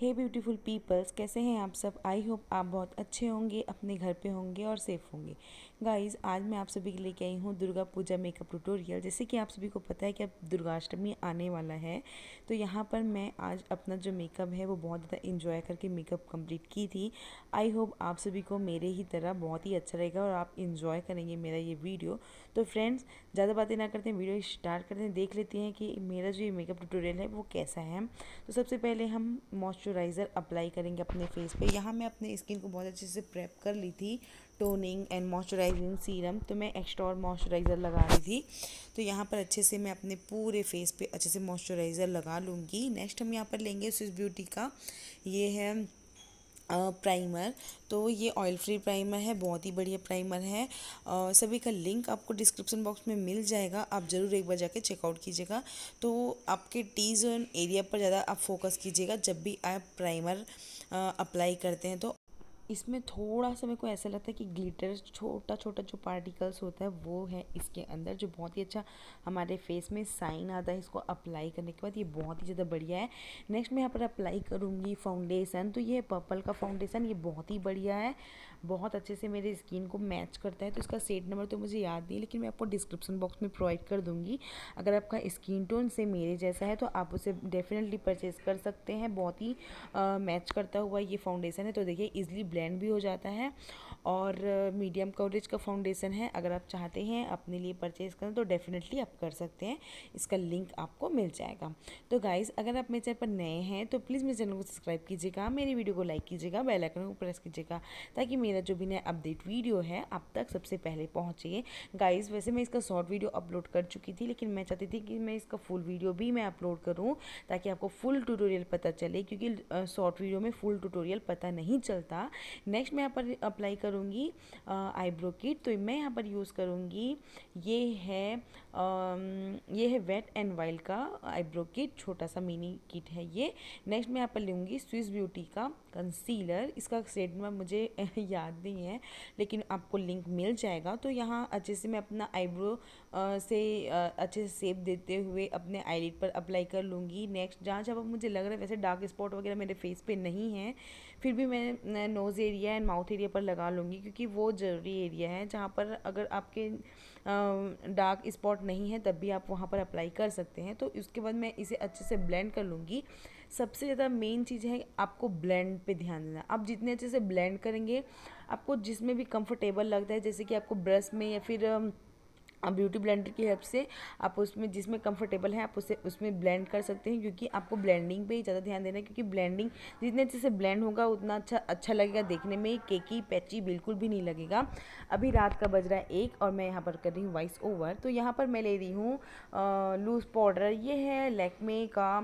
हे beautiful peoples कैसे हैं आप सब? आई होप आप बहुत अच्छे होंगे, अपने घर पे होंगे और सेफ़ होंगे। गाइस आज मैं आप सभी के लेके आई हूँ दुर्गा पूजा मेकअप ट्यूटोरियल जैसे कि आप सभी को पता है कि अब दुर्गाष्टमी आने वाला है तो यहाँ पर मैं आज अपना जो मेकअप है वो बहुत ज़्यादा इंजॉय करके मेकअप कंप्लीट की थी। आई होप आप सभी को मेरे ही तरह बहुत ही अच्छा रहेगा और आप इंजॉय करेंगे मेरा ये वीडियो तो फ्रेंड्स ज़्यादा बातें ना करते हैं वीडियो स्टार्ट करते हैं, देख लेते हैं कि मेरा जो ये मेकअप ट्यूटोरियल है वो कैसा है। तो सबसे पहले हम मॉइस्चर मॉइस्चराइज़र अप्लाई करेंगे अपने फेस पर यहाँ मैं अपने स्किन को बहुत अच्छे से प्रेप कर ली थी। टोनिंग एंड मॉइस्चराइजिंग सीरम तो मैं एक्स्ट्रा और मॉइस्चराइज़र लगा रही थी। तो यहाँ पर अच्छे से मैं अपने पूरे फेस पे अच्छे से मॉइस्चराइज़र लगा लूँगी। नेक्स्ट हम यहाँ पर लेंगे स्विस ब्यूटी का। ये है प्राइमर तो ये ऑयल फ्री प्राइमर है बहुत ही बढ़िया प्राइमर है। आ, सभी का लिंक आपको डिस्क्रिप्शन बॉक्स में मिल जाएगा। आप ज़रूर एक बार जाके चेकआउट कीजिएगा। तो आपके टी जोन एरिया पर ज़्यादा आप फोकस कीजिएगा जब भी आप प्राइमर अप्लाई करते हैं। तो इसमें थोड़ा सा मेरे को ऐसा लगता है कि ग्लिटर छोटा छोटा जो पार्टिकल्स होता है, वो है इसके अंदर, जो बहुत ही अच्छा हमारे फेस में साइन आता है इसको अप्लाई करने के बाद, ये बहुत ही ज़्यादा बढ़िया है। नेक्स्ट मैं यहाँ पर अप्लाई करूँगी फाउंडेशन तो ये पर्पल का फाउंडेशन ये बहुत ही बढ़िया है। बहुत अच्छे से मेरे स्किन को मैच करता है तो इसका सेट नंबर तो मुझे याद नहीं लेकिन मैं आपको डिस्क्रिप्शन बॉक्स में प्रोवाइड कर दूँगी। अगर आपका स्किन टोन से मेरे जैसा है तो आप उसे डेफिनेटली परचेज़ कर सकते हैं। बहुत ही मैच करता हुआ ये फाउंडेशन है तो देखिए ईजिली ब्लेंड भी हो जाता है और मीडियम कवरेज का फाउंडेशन है। अगर आप चाहते हैं अपने लिए परचेज़ करें तो डेफिनेटली आप कर सकते हैं। इसका लिंक आपको मिल जाएगा। तो गाइज़ अगर आप मेरे चैनल पर नए हैं तो प्लीज़ मेरे चैनल को सब्सक्राइब कीजिएगा, मेरी वीडियो को लाइक कीजिएगा बेल आइकन को प्रेस कीजिएगा, ताकि मेरा जो भी नया अपडेट वीडियो है आप तक सबसे पहले पहुँचे। गाइज़ वैसे मैं इसका शॉर्ट वीडियो अपलोड कर चुकी थी लेकिन मैं चाहती थी कि मैं इसका फुल वीडियो भी मैं अपलोड करूँ ताकि आपको फुल ट्यूटोरियल पता चले क्योंकि शॉर्ट वीडियो में फुल ट्यूटोरियल पता नहीं चलता। नेक्स्ट मैं यहाँ पर अप्लाई करूँगी आईब्रो किट तो मैं यहाँ पर यूज़ करूँगी ये है आ, ये है वेट एंड वाइल्ड का आईब्रो किट छोटा सा मिनी किट है ये। नेक्स्ट मैं यहाँ पर लूँगी स्विस ब्यूटी का कंसीलर इसका सेट में मुझे याद नहीं है, लेकिन आपको लिंक मिल जाएगा। तो यहाँ अच्छे से मैं अपना आईब्रो से अच्छे से सेप देते हुए अपने आईलिड पर अप्लाई कर लूँगी। नेक्स्ट जहाँ जब मुझे लग रहा है वैसे डार्क स्पॉट वगैरह मेरे फेस पर नहीं है, फिर भी मैं nose area and mouth area पर लगा लूँगी, क्योंकि वो ज़रूरी एरिया है। जहाँ पर अगर आपके डार्क स्पॉट नहीं है, तब भी आप वहाँ पर अप्लाई कर सकते हैं। तो उसके बाद मैं इसे अच्छे से ब्लेंड कर लूँगी। सबसे ज़्यादा मेन चीज़ है आपको ब्लेंड पे ध्यान देना। आप जितने अच्छे से ब्लेंड करेंगे, आपको जिसमें भी कंफर्टेबल लगता है, जैसे कि आपको ब्रश में या फिर आप ब्यूटी ब्लेंडर की हेल्प से आप उसमें जिसमें कंफर्टेबल है, आप उसे, उसमें ब्लेंड कर सकते हैं, क्योंकि आपको ब्लेंडिंग पे ही ज़्यादा ध्यान देना है, क्योंकि ब्लेंडिंग जितने अच्छे से ब्लेंड होगा, उतना अच्छा अच्छा लगेगा देखने में केकी पैची बिल्कुल भी नहीं लगेगा। अभी रात का बज रहा है एक और मैं यहाँ पर कर रही हूँ वॉइस ओवर तो यहाँ पर मैं ले रही हूँ लूज़ पाउडर ये है लैकमे का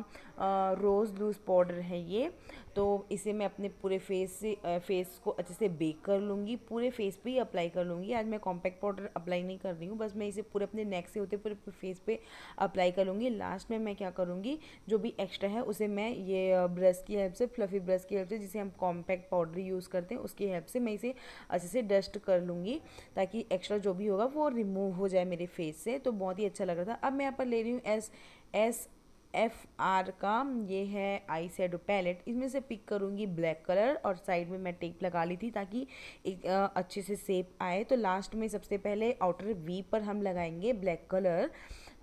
रोज़ लूज़ पाउडर है ये। तो इसे मैं अपने पूरे फेस से फेस को अच्छे से बेक कर लूँगी। पूरे फेस पे ही अप्लाई कर लूँगी। आज मैं कॉम्पैक्ट पाउडर अप्लाई नहीं कर रही हूँ। बस मैं इसे पूरे अपने नेक से होते पूरे फेस पे अप्लाई कर लूँगी। लास्ट में मैं क्या करूँगी? जो भी एक्स्ट्रा है, उसे मैं ये ब्रश की हेल्प से फ्लफ़ी ब्रश की हेल्प से, जिसे हम कॉम्पैक्ट पाउडर यूज़ करते हैं, उसकी हेल्प से मैं इसे अच्छे से डस्ट कर लूँगी, ताकि एक्स्ट्रा जो भी होगा, वो रिमूव हो जाए मेरे फेस से। तो बहुत ही अच्छा लग रहा था। अब मैं यहाँ पर ले रही हूँ एस एस एफ़ आर का, ये है आई शेडो पैलेट इसमें से पिक करूँगी ब्लैक कलर और साइड में मैं टेप लगा ली थी ताकि एक अच्छे से सेप आए। तो लास्ट में सबसे पहले आउटर वी पर हम लगाएँगे ब्लैक कलर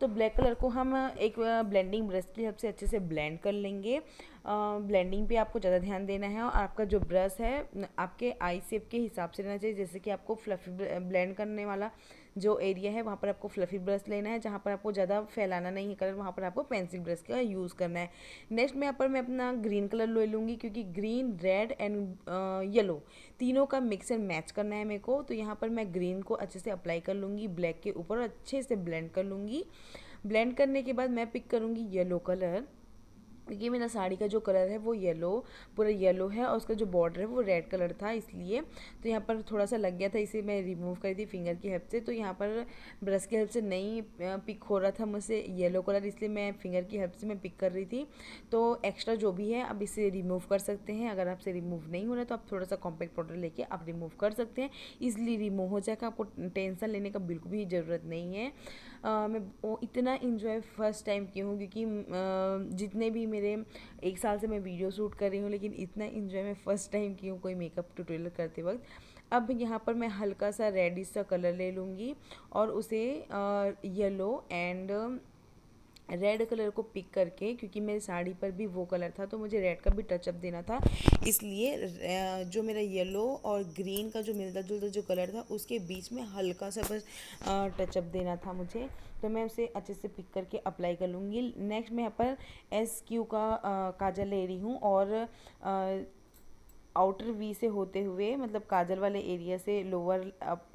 तो ब्लैक कलर को हम एक ब्लेंडिंग ब्रश की हेल्प से अच्छे से ब्लेंड कर लेंगे। ब्लेंडिंग पे आपको ज़्यादा ध्यान देना है और आपका जो ब्रश है आपके आई सेप के हिसाब से रहना चाहिए। जैसे कि आपको फ्लफी ब्लेंड करने वाला जो एरिया है, वहाँ पर आपको फ्लफी ब्रश लेना है, जहाँ पर आपको ज़्यादा फैलाना नहीं है कलर वहाँ पर आपको पेंसिल ब्रश का यूज़ करना है। नेक्स्ट में यहाँ पर मैं अपना ग्रीन कलर ले लूँगी, क्योंकि ग्रीन रेड एंड येलो तीनों का मिक्स एंड मैच करना है मेरे को। तो यहाँ पर मैं ग्रीन को अच्छे से अप्लाई कर लूँगी ब्लैक के ऊपर अच्छे से ब्लेंड कर लूँगी। ब्लेंड करने के बाद मैं पिक करूँगी येलो कलर ये मेरा साड़ी का जो कलर है वो येलो, पूरा येलो है और उसका जो बॉर्डर है वो रेड कलर था इसलिए। तो यहाँ पर थोड़ा सा लग गया था, इसे मैं रिमूव करी थी फिंगर की हेल्प से। तो यहाँ पर ब्रश की हेल्प से नहीं पिक हो रहा था मुझसे येलो कलर इसलिए मैं फिंगर की हेल्प से मैं पिक कर रही थी। तो एक्स्ट्रा जो भी है, अब इसे रिमूव कर सकते हैं। अगर आपसे रिमूव नहीं हो रहा तो आप थोड़ा सा कॉम्पैक्ट पाउडर लेके आप रिमूव कर सकते हैं। ईजिली रिमूव हो जाएगा, आपको टेंशन लेने का बिल्कुल भी ज़रूरत नहीं है। मैं इतना इन्जॉय फ़र्स्ट टाइम की हूँ, क्योंकि जितने भी मेरे एक साल से मैं वीडियो शूट कर रही हूँ, लेकिन इतना इन्जॉय मैं फ़र्स्ट टाइम की हूँ कोई मेकअप ट्यूटोरियल करते वक्त। अब यहाँ पर मैं हल्का सा रेडिश सा कलर ले लूँगी और उसे येलो एंड रेड कलर को पिक करके क्योंकि मेरी साड़ी पर भी वो कलर था तो मुझे रेड का भी टचअप देना था। इसलिए जो मेरा येलो और ग्रीन का जो मिलता जुलता जो कलर था उसके बीच में हल्का सा बस टचअप देना था मुझे। तो मैं उसे अच्छे से पिक करके अप्लाई कर लूँगी। नेक्स्ट मैं यहाँ पर एस क्यू का काजल ले रही हूँ और आ, आउटर वी से होते हुए मतलब काजल वाले एरिया से लोअर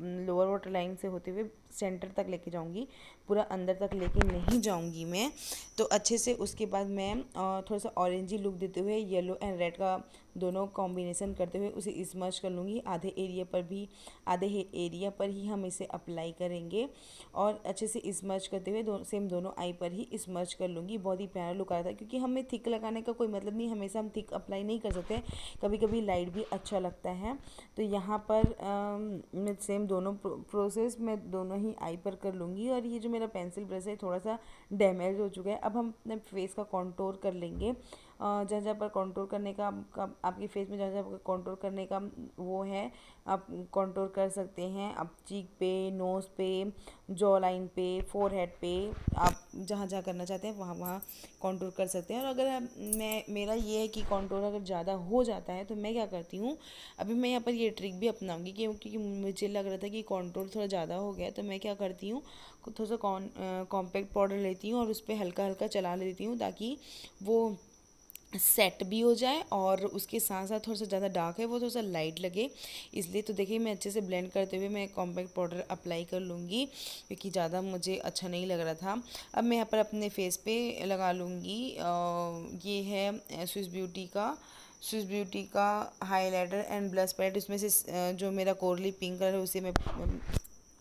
लोअर वाटर लाइन से होते हुए सेंटर तक लेके जाऊँगी पूरा अंदर तक लेके नहीं जाऊँगी मैं। तो अच्छे से उसके बाद मैं थोड़ा सा ऑरेंजी लुक देते हुए येलो एंड रेड का दोनों कॉम्बिनेशन करते हुए उसे स्मर्च कर लूँगी। आधे एरिया पर भी आधे एरिया पर ही हम इसे अप्लाई करेंगे और अच्छे से स्मर्च करते हुए दो, सेम दोनों आई पर ही स्मर्च कर लूँगी। बहुत ही प्यारा लुक आ रहा था क्योंकि हमें थिक लगाने का कोई मतलब नहीं हमेशा हम थिक अप्लाई नहीं कर सकते। कभी कभी लाइट भी अच्छा लगता है। तो यहाँ पर आ, मैं सेम दोनों प्रोसेस मैं दोनों ही आई पर कर लूँगी और ये जो मेरा पेंसिल ब्रश है थोड़ा सा डैमेज हो चुका है। अब हम अपने फेस का कॉन्टोर कर लेंगे। जहाँ जहाँ पर कंट्रोल करने का आपकी फेस में जहाँ जहाँ पर कंट्रोल करने का वो है। आप कंट्रोल कर सकते हैं। आप चीक पे नोज़ पे जॉ लाइन पे फोर हेड पे, आप जहाँ जहाँ करना चाहते हैं, वहाँ वहाँ कंट्रोल कर सकते हैं। और अगर मैं, मेरा ये है कि कंट्रोल अगर ज़्यादा हो जाता है तो मैं क्या करती हूँ, अभी मैं यहाँ पर ये ट्रिक भी अपनाऊँगी क्योंकि मुझे लग रहा था कि कंट्रोल थोड़ा ज़्यादा हो गया तो मैं क्या करती हूँ, थोड़ा सा कॉम्पैक्ट पाउडर लेती हूँ और उस पर हल्का हल्का चला लेती हूँ, ताकि वो सेट भी हो जाए और उसके साथ साथ थोड़ा सा ज़्यादा डार्क है, वो थोड़ा सा लाइट लगे। इसलिए तो देखिए, मैं अच्छे से ब्लेंड करते हुए मैं कॉम्पैक्ट पाउडर अप्लाई कर लूँगी, क्योंकि ज़्यादा मुझे अच्छा नहीं लग रहा था। अब मैं यहाँ पर अपने फेस पे लगा लूँगी ये है स्विस ब्यूटी का स्विस ब्यूटी का हाईलाइटर एंड ब्लस पैलेट उसमें से जो मेरा कोरली पिंक कलर है, उसे मैं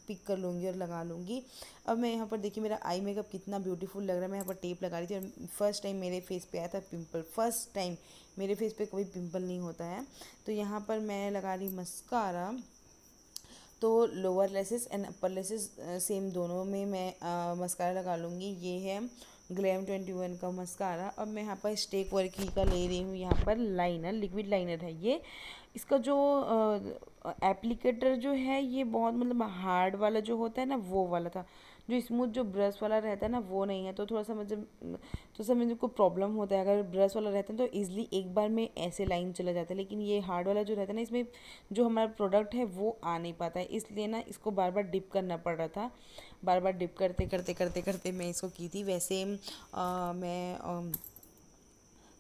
पिक कर लूँगी और लगा लूँगी। अब मैं यहाँ पर देखिए मेरा आई मेकअप कितना ब्यूटीफुल लग रहा है। मैं यहाँ पर टेप लगा रही थी और फ़र्स्ट टाइम मेरे फेस पे आया था पिंपल फ़र्स्ट टाइम मेरे फेस पे कभी पिंपल नहीं होता है। तो यहाँ पर मैं लगा रही मस्कारा तो lower lashes and upper lashes same दोनों में मैं मस्कारा लगा लूँगी। ये है ग्लैम ट्वेंटी वन का मस्कारा। अब मैं यहाँ पर स्टेक वर्क ही का ले रही हूँ। यहाँ पर लाइनर, लिक्विड लाइनर है ये। इसका जो एप्लीकेटर जो है, ये बहुत मतलब हार्ड वाला जो होता है ना, वो वाला था। जो स्मूथ जो ब्रश वाला रहता है ना वो नहीं है। तो थोड़ा सा मतलब थोड़ा सा मुझे को प्रॉब्लम होता है। अगर ब्रश वाला रहता है तो ईजिली एक बार में ऐसे लाइन चला जाता है। लेकिन ये हार्ड वाला जो रहता है ना इसमें जो हमारा प्रोडक्ट है वो आ नहीं पाता है। इसलिए ना इसको बार बार डिप करना पड़ रहा था। बार बार डिप करते करते करते करते मैं इसको की थी। वैसे आ, मैं आ,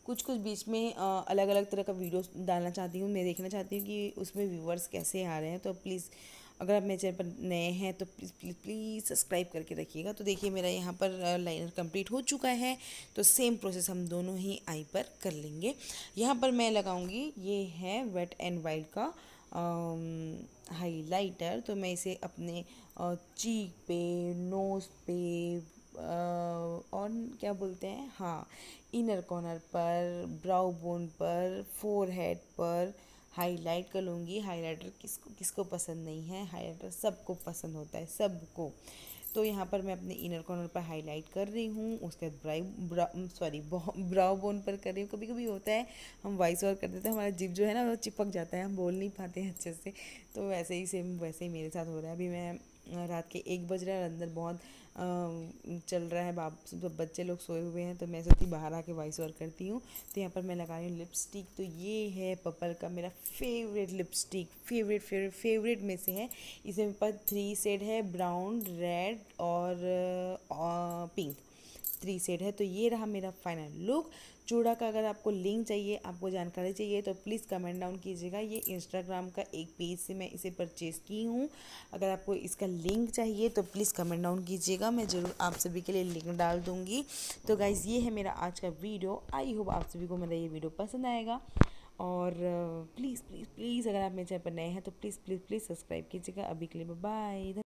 कुछ कुछ बीच में अलग अलग तरह का वीडियो डालना चाहती हूँ। मैं देखना चाहती हूँ कि उसमें व्यूवर्स कैसे आ रहे हैं। तो प्लीज़ अगर आप मेरे चैनल पर नए हैं तो प्लीज़ प्लीज़ प्लीज़ सब्सक्राइब करके रखिएगा। तो देखिए, मेरा यहाँ पर लाइनर कंप्लीट हो चुका है। तो सेम प्रोसेस हम दोनों ही आई पर कर लेंगे। यहाँ पर मैं लगाऊँगी, ये है वेट एंड वाइल्ड का हाइलाइटर तो मैं इसे अपने चीक पे नोज़ पे और क्या बोलते हैं? हाँ इनर कॉर्नर पर ब्राउ बोन पर फोर हेड पर हाईलाइट कर लूँगी। हाईलाइटर किसको किसको पसंद नहीं है? हाईलाइटर सबको पसंद होता है, सबको। तो यहाँ पर मैं अपने इनर कॉर्नर पर हाईलाइट कर रही हूँ। उसके बाद सॉरी ब्राउ बोन पर कर रही हूँ। कभी कभी होता है, हम वॉइस ओवर कर देते हैं, हमारा जिप जो है ना, वो चिपक जाता है, हम बोल नहीं पाते हैं अच्छे से। तो वैसे ही सेम वैसे ही मेरे साथ हो रहा है। अभी मैं, रात के एक बज रहा है अंदर बहुत चल रहा है बाप सब बच्चे लोग सोए हुए हैं तो मैं सोचती बाहर आके वॉइस ओवर करती हूँ। तो यहाँ पर मैं लगा रही हूँ लिपस्टिक तो ये है पर्पल का मेरा favourite lipstick favourite favourite favourite में से है। इसे मेरे पास थ्री सेड है ब्राउन रेड और पिंक थ्री सेड है। तो ये रहा मेरा फाइनल लुक चूड़ा का अगर आपको लिंक चाहिए, आपको जानकारी चाहिए तो प्लीज़ कमेंट डाउन कीजिएगा। ये इंस्टाग्राम का एक पेज से मैं इसे परचेज़ की हूँ। अगर आपको इसका लिंक चाहिए तो प्लीज़ कमेंट डाउन कीजिएगा। मैं ज़रूर आप सभी के लिए लिंक डाल दूँगी। तो गाइज़ ये है मेरा आज का वीडियो आई होप आप सभी को मेरा ये वीडियो पसंद आएगा। और प्लीज़ प्लीज़ प्लीज़ अगर आप मेरे चैनल पर नए हैं तो प्लीज़ प्लीज़ प्लीज़ सब्सक्राइब कीजिएगा। अभी के लिए बाय